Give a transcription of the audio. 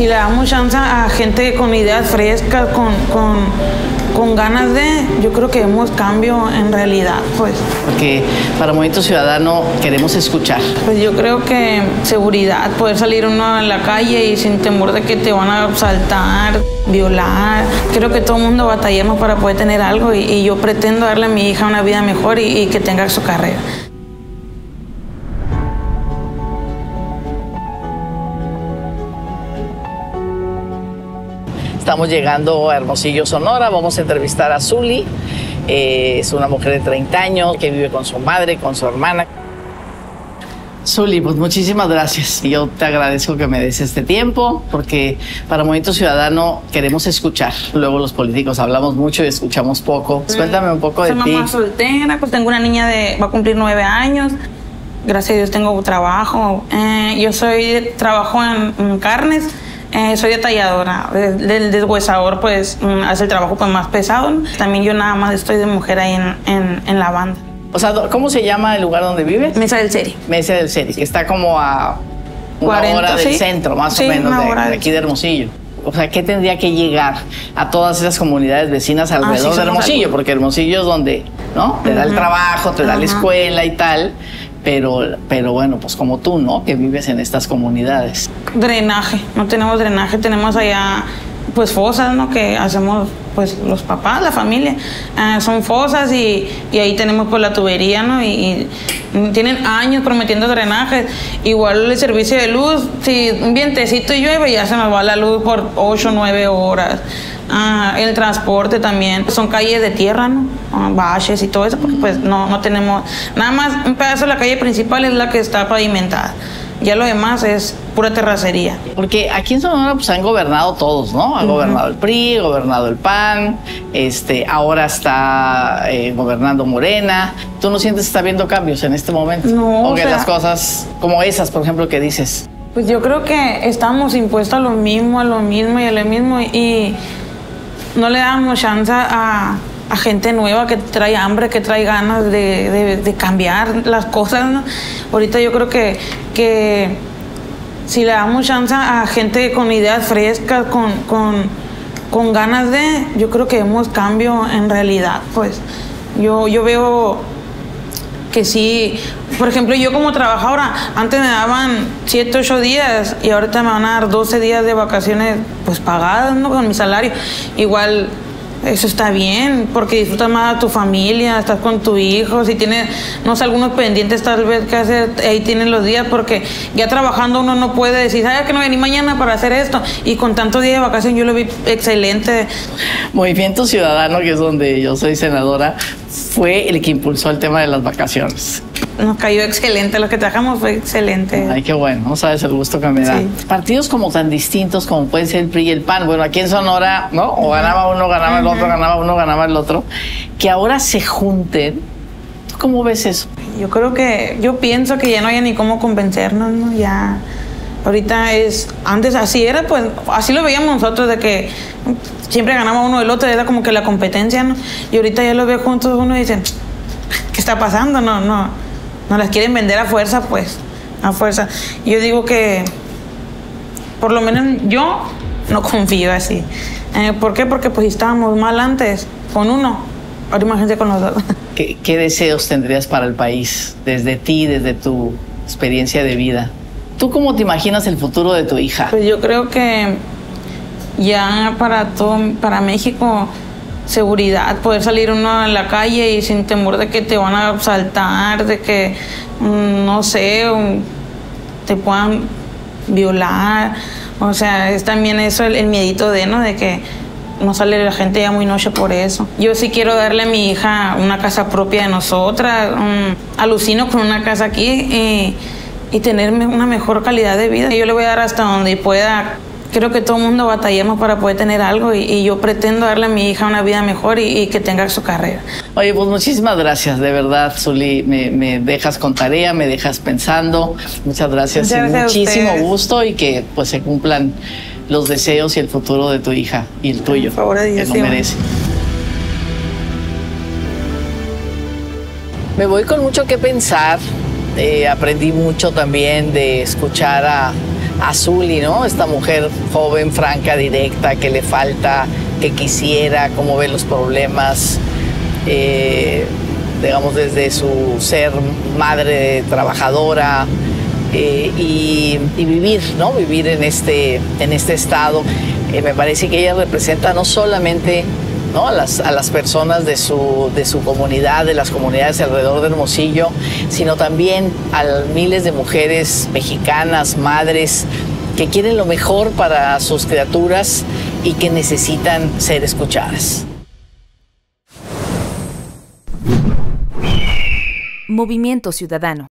si le damos chance a gente con ideas frescas, con, con, con ganas de, yo creo que vemos cambio en realidad, pues. Porque para Movimiento Ciudadano queremos escuchar. Pues yo creo que seguridad, poder salir uno en la calle y sin temor de que te van a asaltar, violar. Creo que todo el mundo batallamos para poder tener algo y, y yo pretendo darle a mi hija una vida mejor y, y que tenga su carrera. Estamos llegando a Hermosillo, Sonora. Vamos a entrevistar a Zuli. Eh, es una mujer de 30 años que vive con su madre, con su hermana. Zuli, pues muchísimas gracias. Yo te agradezco que me des este tiempo porque para Movimiento Ciudadano queremos escuchar. Luego los políticos hablamos mucho y escuchamos poco. Pues cuéntame un poco de Soy ti. mamá soltera, pues tengo una niña de, va a cumplir nueve años. Gracias a Dios tengo trabajo. Eh, yo soy, trabajo en, en carnes. Eh, soy detalladora. El del deshuesador, pues, mm, hace el trabajo pues, más pesado. También yo nada más estoy de mujer ahí en, en, en la banda. O sea, ¿cómo se llama el lugar donde vives? Mesa del serie. Mesa del Ceri, que está como a una 40, hora del sí. centro, más Sí, o menos, de, de aquí de Hermosillo. O sea, ¿qué tendría que llegar a todas esas comunidades vecinas alrededor de Ah, somos Hermosillo? algo. Porque Hermosillo es donde, ¿no? Te da el trabajo, te da la escuela y tal. Pero, pero bueno, pues como tú, ¿no? Que vives en estas comunidades. Drenaje. No tenemos drenaje, tenemos allá pues fosas, ¿no? Que hacemos pues los papás, la familia. Ah, son fosas y, y ahí tenemos pues la tubería, ¿no? Y, y tienen años prometiendo drenajes. Igual el servicio de luz, si un vientecito llueve ya se nos va la luz por 8 o 9 horas. Ah, el transporte también. Son calles de tierra, ¿no? Ah, baches y todo eso, porque pues no, no tenemos... Nada más un pedazo de la calle principal es la que está pavimentada. Ya lo demás es pura terracería. Porque aquí en Sonora pues han gobernado todos, ¿no? Ha gobernado el PRI, gobernado el PAN, este, ahora está eh, gobernando Morena. ¿Tú no sientes que está habiendo cambios en este momento? No, O o que sea- las cosas como esas, por ejemplo, que dices. Pues yo creo que estamos impuestos a lo mismo, a lo mismo y a lo mismo y no le damos chance a, a gente nueva que trae hambre, que trae ganas de, de- de cambiar las cosas. ¿no? Ahorita yo creo que, que si le damos chance a gente con ideas frescas, con, con, con ganas de, yo creo que vemos cambio en realidad. Pues yo, yo veo que sí, por ejemplo, yo como trabajadora, antes me daban 7, 8 días y ahorita me van a dar 12 días de vacaciones pues pagadas, ¿no? Con mi salario. Igual eso está bien, porque disfrutas más a tu familia, estás con tu hijo, si tienes, no sé, algunos pendientes tal vez que hacer, ahí tienen los días, porque ya trabajando uno no puede decir, ¿sabes que no vení mañana para hacer esto? Y con tantos días de vacación yo lo vi excelente. Movimiento Ciudadano, que es donde yo soy senadora, fue el que impulsó el tema de las vacaciones. Nos cayó excelente, lo que trabajamos fue excelente. Ay, qué bueno, no sabes el gusto que me da. Sí. Partidos como tan distintos como pueden ser el PRI y el PAN, bueno, aquí en Sonora, ¿no? O ganaba uno, ganaba el otro, ganaba uno, ganaba el otro, que ahora se junten. ¿Tú cómo ves eso? Yo creo que, yo pienso que ya no hay ni cómo convencernos, ¿no? Ya, ahorita es, antes así era, pues, así lo veíamos nosotros, de que siempre ganaba uno del otro, era como que la competencia, ¿no? Y ahorita ya los veo juntos uno y dicen, ¿qué está pasando? No, no, no las quieren vender a fuerza, pues, a fuerza. Yo digo que, por lo menos yo no confío así. Eh, ¿Por qué? Porque pues estábamos mal antes con uno, ahora imagínate con los dos. ¿Qué, qué deseos tendrías para el país desde ti, desde tu experiencia de vida? ¿Tú cómo te imaginas el futuro de tu hija? Pues yo creo que ya para todo, para México, seguridad, poder salir uno en la calle y sin temor de que te van a asaltar, de que, mm, no sé, te puedan violar. O sea, es también eso el, el miedito de, ¿no? De que no sale la gente ya muy noche por eso. Yo sí quiero darle a mi hija una casa propia de nosotras. mm, alucino con una casa aquí y, y tener una mejor calidad de vida. Yo le voy a dar hasta donde pueda. Creo que todo el mundo batallamos para poder tener algo y, y yo pretendo darle a mi hija una vida mejor y, y que tenga su carrera. Oye, pues muchísimas gracias, de verdad, Zuli. Me, me dejas con tarea, me dejas pensando. Muchas gracias Muchas y gracias muchísimo gusto y que pues se cumplan los deseos y el futuro de tu hija y el tuyo. Por favor que lo merece. Me voy con mucho que pensar. Eh, aprendí mucho también de escuchar a a ¿no? Esta mujer joven, franca, directa, que le falta, que quisiera, cómo ve los problemas, eh, digamos, desde su ser madre trabajadora, eh, y, vivir, ¿no? Vivir en este, en este estado. Me parece que ella representa no solamente ¿no? A, las, a las personas de su, de su comunidad, de las comunidades alrededor de Hermosillo, sino también a miles de mujeres mexicanas, madres, que quieren lo mejor para sus criaturas y que necesitan ser escuchadas. Movimiento Ciudadano.